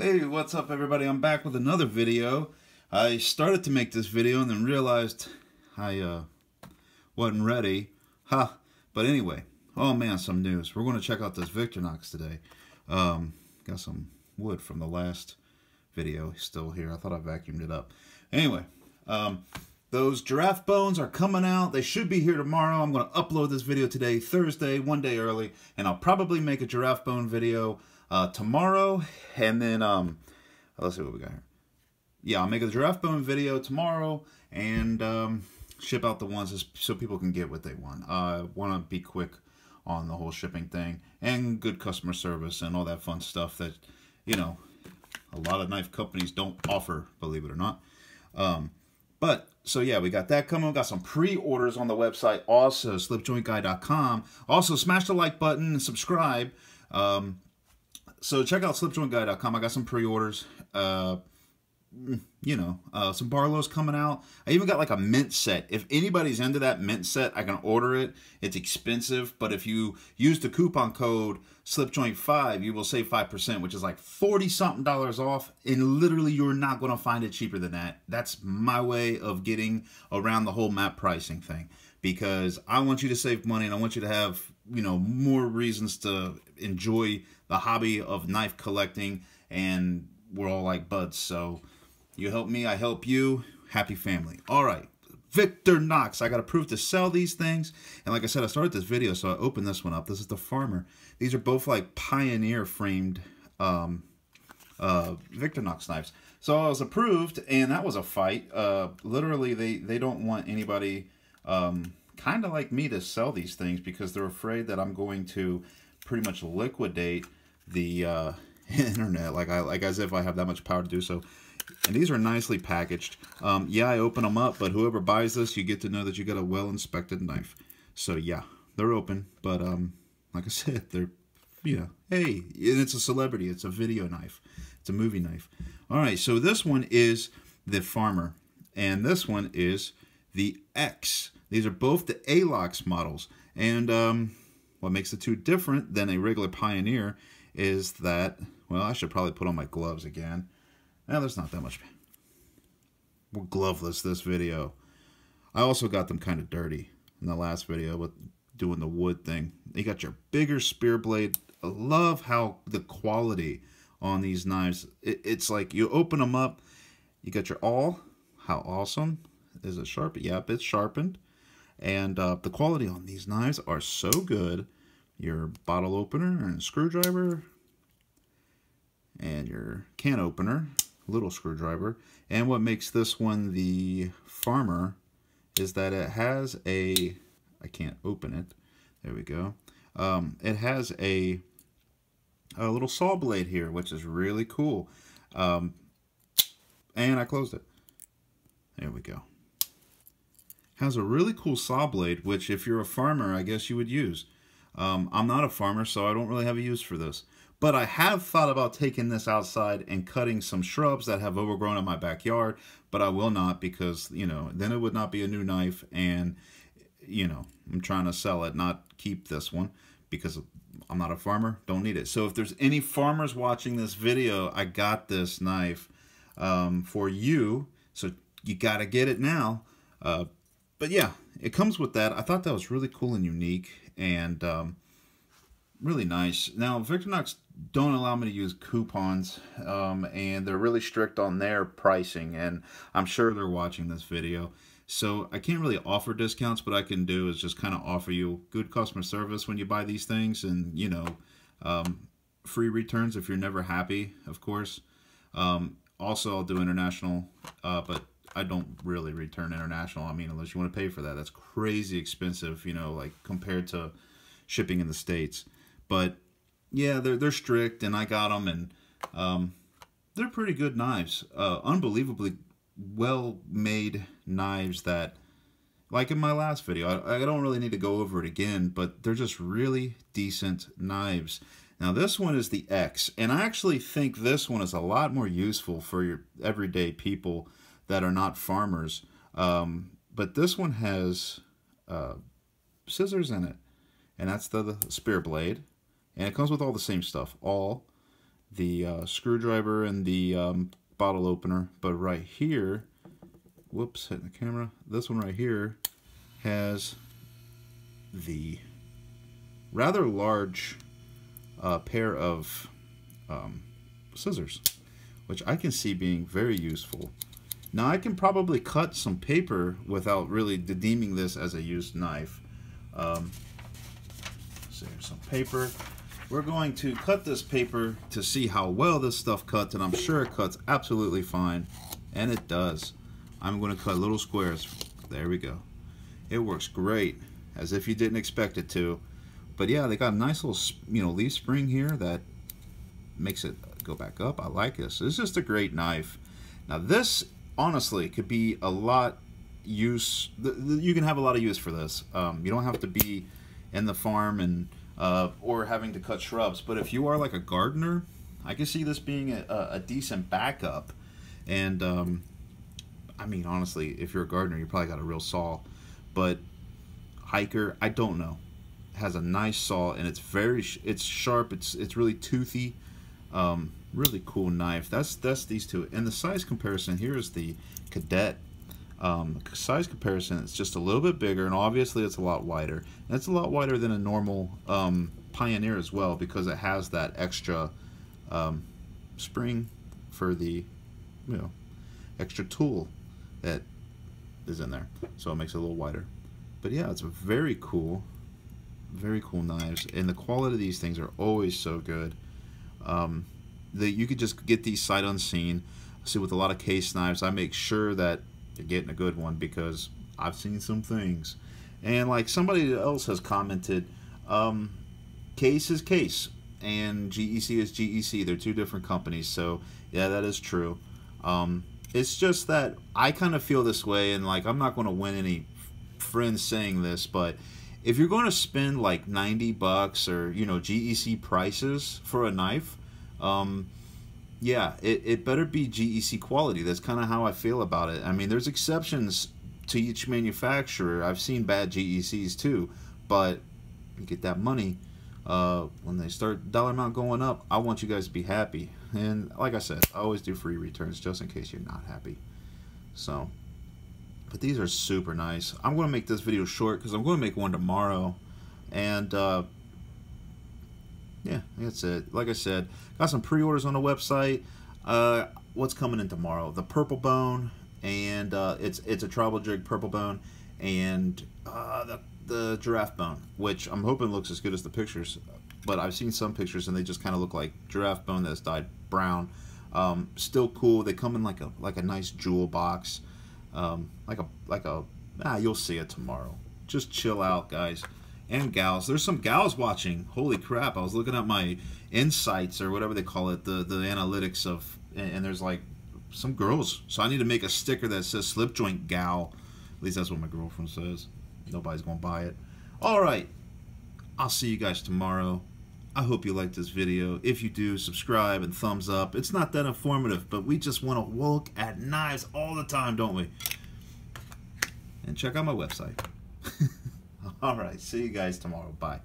Hey, what's up everybody? I'm back with another video. I started to make this video and then realized I uh, wasn't ready. Ha! But anyway, oh man, some news. We're going to check out this Victorinox today. Um, got some wood from the last video still here. I thought I vacuumed it up. Anyway, um, those giraffe bones are coming out. They should be here tomorrow. I'm going to upload this video today, Thursday, one day early, and I'll probably make a giraffe bone video uh, tomorrow, and then um, let's see what we got here. Yeah, I'll make a giraffe bone video tomorrow, and um, ship out the ones so people can get what they want. I uh, want to be quick on the whole shipping thing, and good customer service, and all that fun stuff that, you know, a lot of knife companies don't offer, believe it or not. Um, but so yeah, we got that coming. We got some pre-orders on the website also, slipjointguy.com. Also, smash the like button and subscribe. Um, so check out slipjointguy.com. I got some pre-orders. Uh, you know, uh, some Barlow's coming out. I even got like a mint set. If anybody's into that mint set, I can order it. It's expensive, but if you use the coupon code SlipJoint5, you will save 5%, which is like 40 something dollars off. And literally, you're not going to find it cheaper than that. That's my way of getting around the whole map pricing thing because I want you to save money and I want you to have, you know, more reasons to enjoy the hobby of knife collecting and we're all like buds. So you help me, I help you. Happy family. All right. Victorinox. I got approved to sell these things. And like I said, I started this video, so I opened this one up. This is the Farmer. These are both like Pioneer framed um, uh, Victorinox knives. So I was approved, and that was a fight. Uh, literally, they, they don't want anybody um, kind of like me to sell these things because they're afraid that I'm going to pretty much liquidate the uh, internet, like I like as if I have that much power to do so. And these are nicely packaged. Um, yeah, I open them up, but whoever buys this, you get to know that you got a well-inspected knife. So yeah, they're open, but um, like I said, they're you know, hey, and it's a celebrity. It's a video knife. It's a movie knife. All right, so this one is the Farmer, and this one is the X. These are both the Alox models, and um, what makes the two different than a regular Pioneer is that, well, I should probably put on my gloves again. Now, there's not that much. We're gloveless this video. I also got them kind of dirty in the last video with doing the wood thing. You got your bigger spear blade. I love how the quality on these knives, it, it's like you open them up, you got your awl. How awesome. Is it sharp? Yep, it's sharpened. And uh, the quality on these knives are so good. Your bottle opener and screwdriver. And your can opener, little screwdriver. And what makes this one the farmer is that it has a, I can't open it. There we go. Um, it has a, a little saw blade here, which is really cool. Um, and I closed it. There we go has a really cool saw blade, which if you're a farmer, I guess you would use. Um, I'm not a farmer, so I don't really have a use for this. But I have thought about taking this outside and cutting some shrubs that have overgrown in my backyard, but I will not because, you know, then it would not be a new knife and, you know, I'm trying to sell it, not keep this one because I'm not a farmer, don't need it. So if there's any farmers watching this video, I got this knife um, for you, so you got to get it now. Uh, but yeah, it comes with that. I thought that was really cool and unique and um, really nice. Now, Victorinox don't allow me to use coupons um, and they're really strict on their pricing and I'm sure they're watching this video. So I can't really offer discounts. but I can do is just kind of offer you good customer service when you buy these things and, you know, um, free returns if you're never happy, of course. Um, also, I'll do international, uh, but I don't really return international. I mean, unless you want to pay for that, that's crazy expensive. You know, like compared to shipping in the states. But yeah, they're they're strict, and I got them, and um, they're pretty good knives. Uh, unbelievably well made knives that, like in my last video, I, I don't really need to go over it again, but they're just really decent knives. Now this one is the X, and I actually think this one is a lot more useful for your everyday people that are not farmers. Um, but this one has uh, scissors in it, and that's the, the spear blade. And it comes with all the same stuff, all the uh, screwdriver and the um, bottle opener. But right here, whoops, hitting the camera. This one right here has the rather large uh, pair of um, scissors, which I can see being very useful. Now I can probably cut some paper without really deeming this as a used knife. Um, so here's some paper. We're going to cut this paper to see how well this stuff cuts, and I'm sure it cuts absolutely fine, and it does. I'm going to cut little squares. There we go. It works great, as if you didn't expect it to. But yeah, they got a nice little, you know, leaf spring here that makes it go back up. I like this. It's just a great knife. Now this, honestly, could be a lot use. You can have a lot of use for this. Um, you don't have to be in the farm and uh, or having to cut shrubs. But if you are like a gardener, I can see this being a, a decent backup. And um, I mean, honestly, if you're a gardener, you probably got a real saw. But hiker, I don't know. It has a nice saw and it's very it's sharp. It's it's really toothy. Um, really cool knife. That's that's these two. And the size comparison here is the Cadet. Um, size comparison, it's just a little bit bigger, and obviously it's a lot wider. And it's a lot wider than a normal um, Pioneer as well because it has that extra um, spring for the, you know, extra tool that is in there. So it makes it a little wider. But yeah, it's very cool, very cool knives, and the quality of these things are always so good. Um, that you could just get these sight unseen. See, with a lot of case knives, I make sure that getting a good one because I've seen some things. And like somebody else has commented, um, case is case and GEC is GEC. They're two different companies. So yeah, that is true. Um, it's just that I kind of feel this way, and like I'm not going to win any friends saying this, but if you're going to spend like 90 bucks or you know GEC prices for a knife, um, yeah, it, it better be GEC quality. That's kind of how I feel about it. I mean, there's exceptions to each manufacturer. I've seen bad GECs too, but you get that money. Uh, when they start dollar amount going up, I want you guys to be happy. And like I said, I always do free returns just in case you're not happy. So, but these are super nice. I'm going to make this video short because I'm going to make one tomorrow. And uh, yeah, that's it. Like I said, got some pre-orders on the website. Uh, what's coming in tomorrow? The purple bone, and uh, it's it's a tribal jig purple bone, and uh, the the giraffe bone, which I'm hoping looks as good as the pictures. But I've seen some pictures and they just kind of look like giraffe bone that's dyed brown. Um, still cool. They come in like a like a nice jewel box, um, like a like a. Ah, you'll see it tomorrow. Just chill out, guys and gals. There's some gals watching. Holy crap! I was looking at my insights or whatever they call it, the the analytics of, and there's like some girls. So I need to make a sticker that says slip joint gal. At least that's what my girlfriend says. Nobody's gonna buy it. All right. I'll see you guys tomorrow. I hope you liked this video. If you do, subscribe and thumbs up. It's not that informative, but we just want to look at knives all the time, don't we? And check out my website. All right. See you guys tomorrow. Bye.